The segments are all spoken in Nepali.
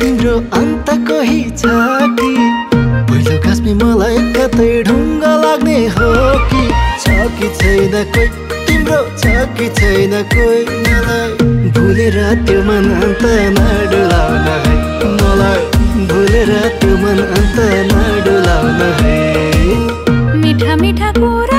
तिम्रो अन्त कोही छ कि? पहिलो खासमी मलाई कतै ढुङ्गा लाग्ने हो कि? छ कि छैन तिम्रो छ कि छैन कोही मलाई? भुलेर त्यो मन अन्त नडुलाउन है। मलाई भुलेर त्यो मन अन्त नडुलाउन है। मिठा मिठा कुरा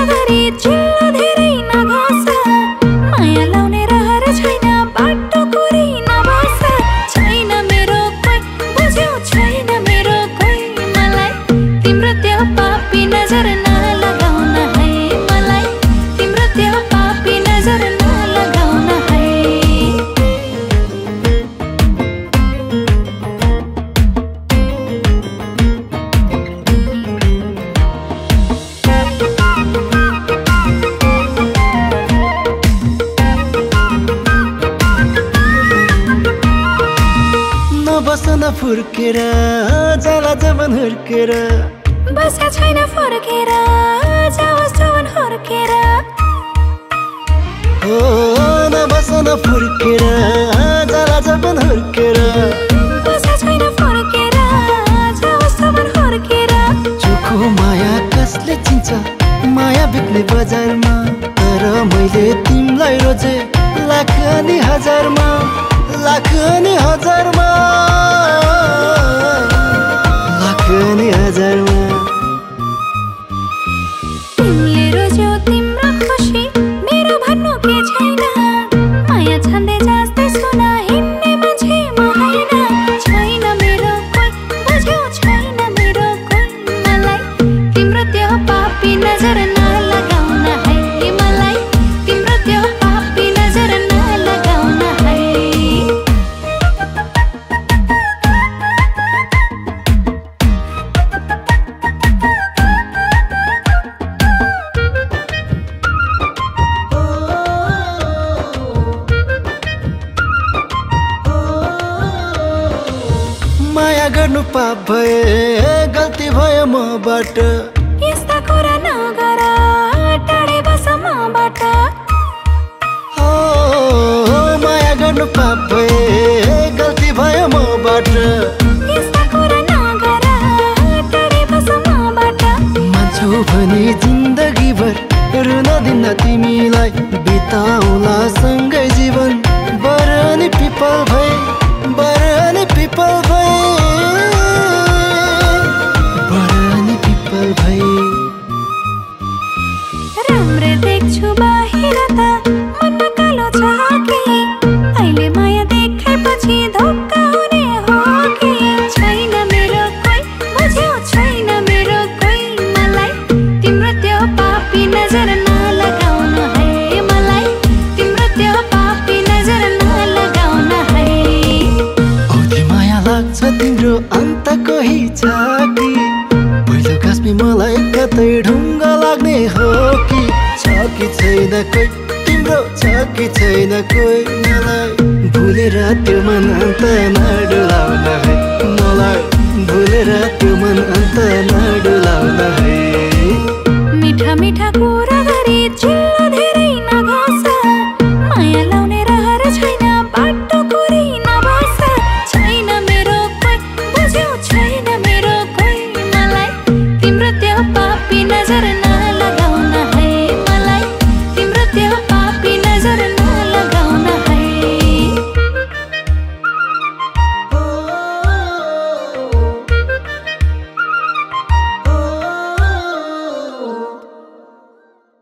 फुर्केर जाला जमन हुर्केर। बसा छैन फर्केर जाओस् जवन फर्केर हो नबसन फुर्केर जाला जमन हुर्केर। बसा छैन फर्केर जाओस् जवन फर्केर चोखो माया कसले चिन्छ माया बेच्ने बजारमा। तर मैले तिमीलाई रोजे लाख अनि हजारमा लाख अनि हजारमा। गर्नु पाप भए गल्ती भयो मबाट। यस्ता कुरा नगर टाढै बस मबाट। हो माया गर्नु पाप भए गल्ती भयो मबाट। भने जिन्दगीभर रुन दिन तिमीलाई बिताउला सँगै जीवन। बर नि पिपल भए। राम्रो देख्छु बाहिर त मनमा कालो छ कि अहिले माया देखेपछि धोका हुने हो कि छैन मेरो कोही बुझ्यौ छैन मेरो कोही मलाई। तिम्रो त्यो पापी नजर नलगाउन है मलाई। तिम्रो त्यो पापी नजर है। माया लाग्छ तिम्रो अन्त कोही छ कि मलाई कतै ढुङ्गा लाग्ने हो कि? कि छैन कोही? तिम्रो छ कि छैन कोही? मलाई भुलेर त्यो मन